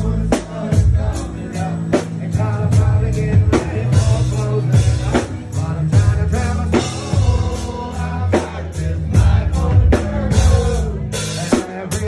Lord.